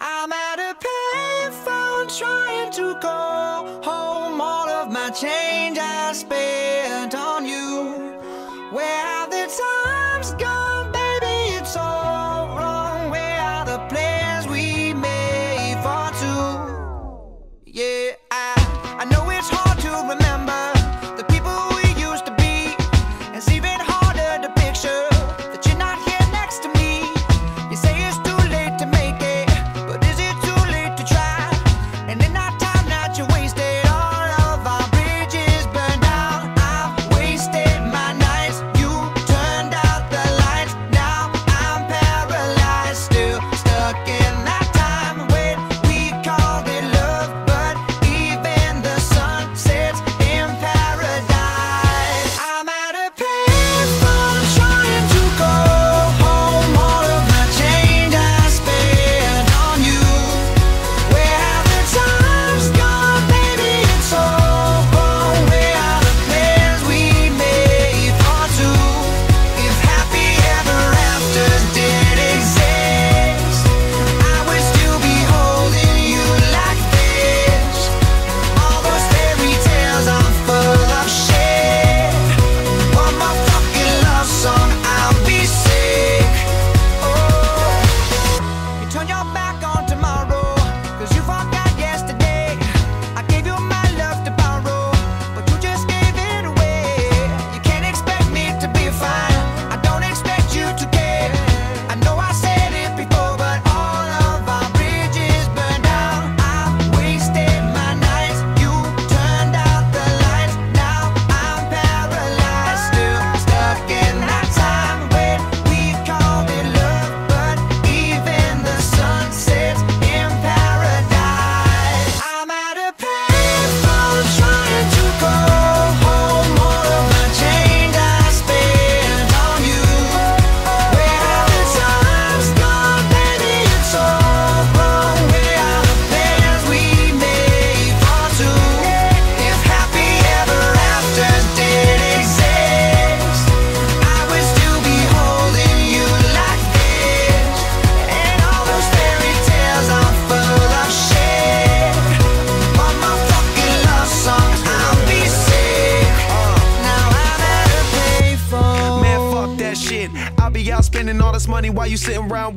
I'm at a payphone trying to call home all of my change I spent on you. sitting around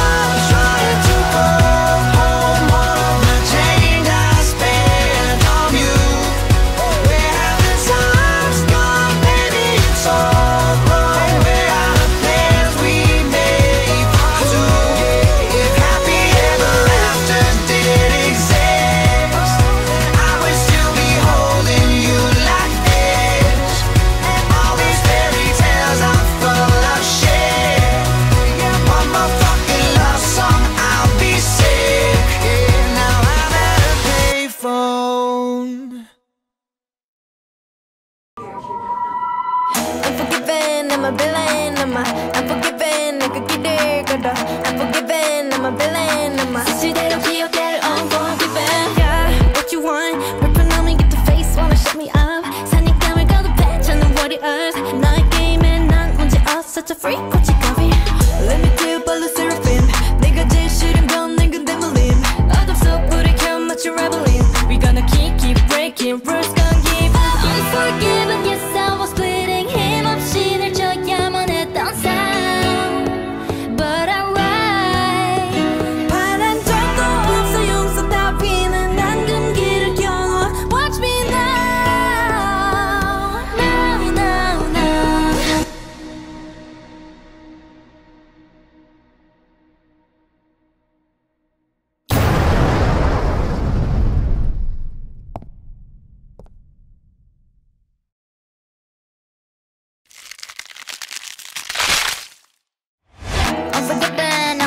I'm trying to go. I'm a villain, I'm a unforgiven, I could get there, good Unforgiven, I'm a villain, I'm a. 수시대로 기억될 unforgiven Yeah, what you want, 불편함이 get the face, wanna shut me up. 사냥감을 가도 배차는 warriors 너의 게임에 난 문제 없어, such a freak, what you got me? Let me do but the seraphim. 내가 제일 싫은 건난 근데 물림 어둡소 불에 켜 맞춰 reveling We gonna keep keep breaking rules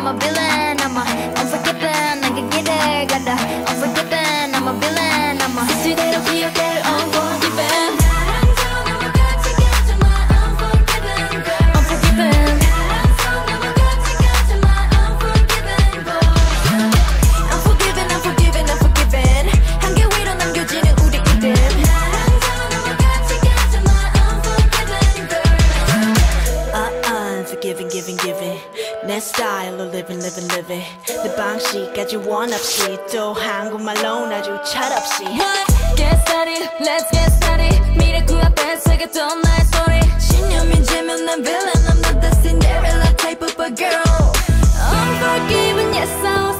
I'm a villain. living living living. 내 방식 아주 원 없이 또 한국말로 아주 철없이. What? Get started, let's get started. 미래 my 앞에 She 또 me, Jim and 지면 난 villain I'm not the Cinderella type of a girl. Unforgiven, yes I was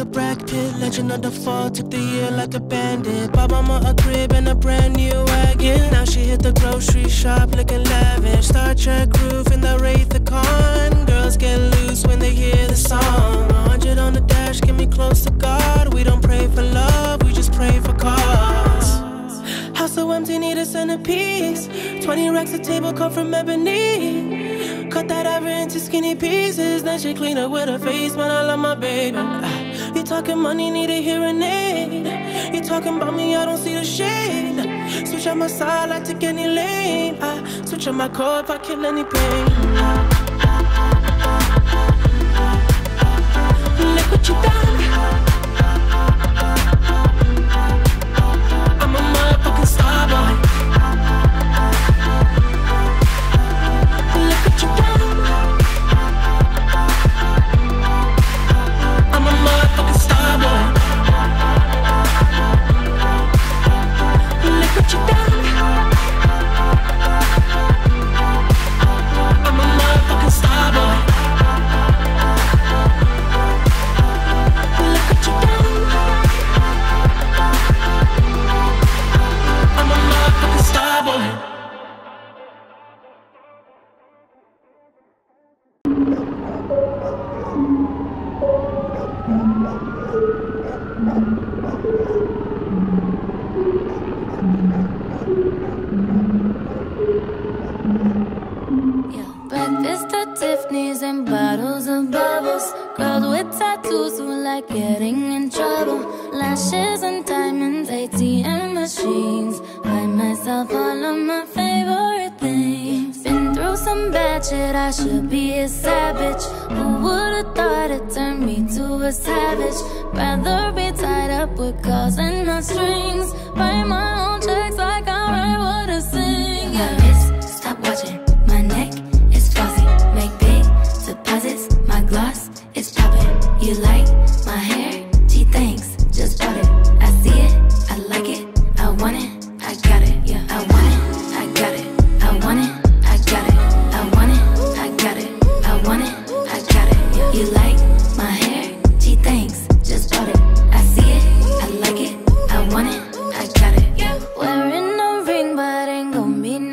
a Brad Pitt, legend of the fall, took the year like a bandit. Bought mama a crib and a brand new wagon. Now she hit the grocery shop looking lavish. Star Trek roof in the Wraith the Khan. Girls get loose when they hear the song. 100 on the dash, get me close to God. We don't pray for love, we just pray for cause. House so empty, need a centerpiece. 20 racks of table cut from ebony. Cut that ever into skinny pieces. Then she clean up with her face, But I love my baby. You talking money, need a hearing aid. You talking about me, I don't see the shade. Switch on my side, I take any lane. I switch on my car if I kill any pain. Look what you done.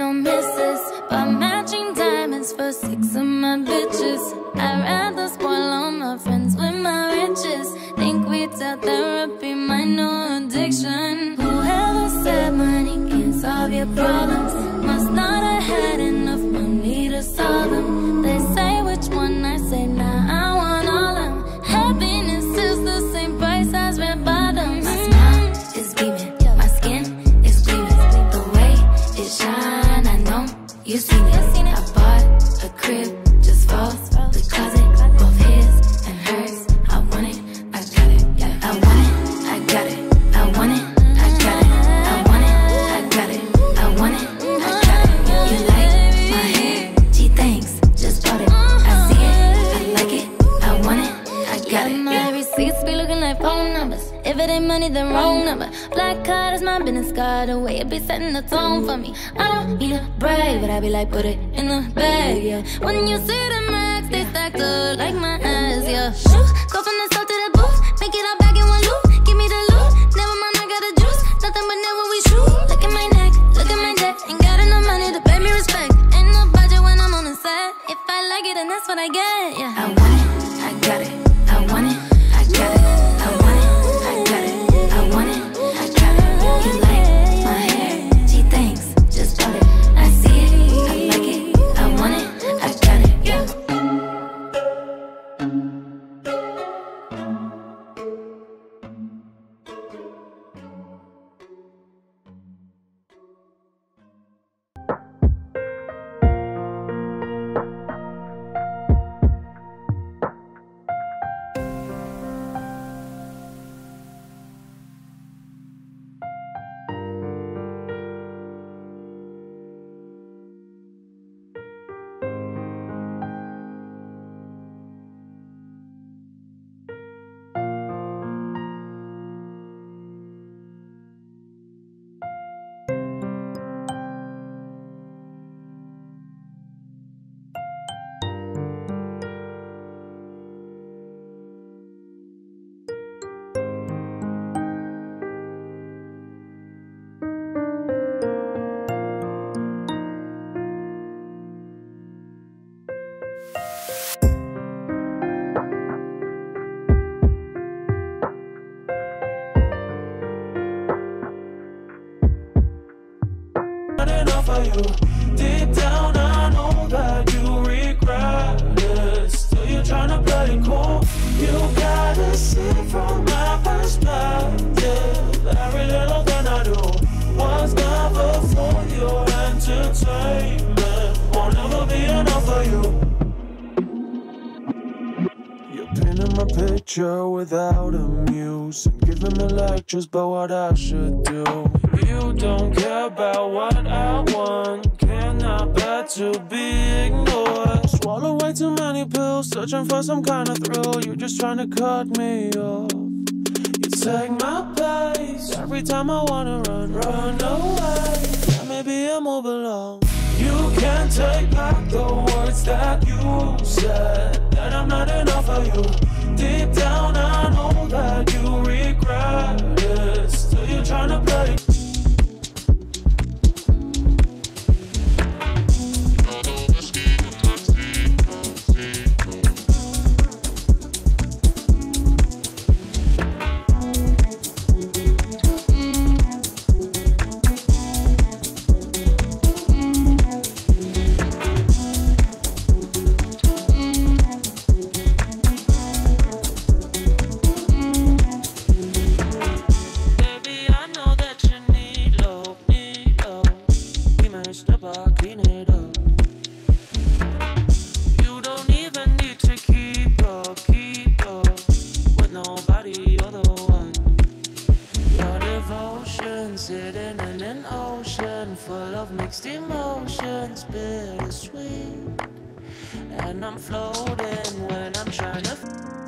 no misses, but but I be like, put it in the bag, yeah. When you see the max, they stacked up like my Ooh. show without a muse. I'm giving the lectures about what I should do. You don't care about what I want. Cannot bear to be ignored. Swallow way too many pills, searching for some kind of thrill. You're just trying to cut me off. You take my place every time I wanna run, run away. Yeah, maybe I'm all. You can't take back the words that you said. That I'm not enough for you. Deep down, I know that you regret it. Still you're trying to play. Mixed emotions, bittersweet. And I'm floating when I'm trying to.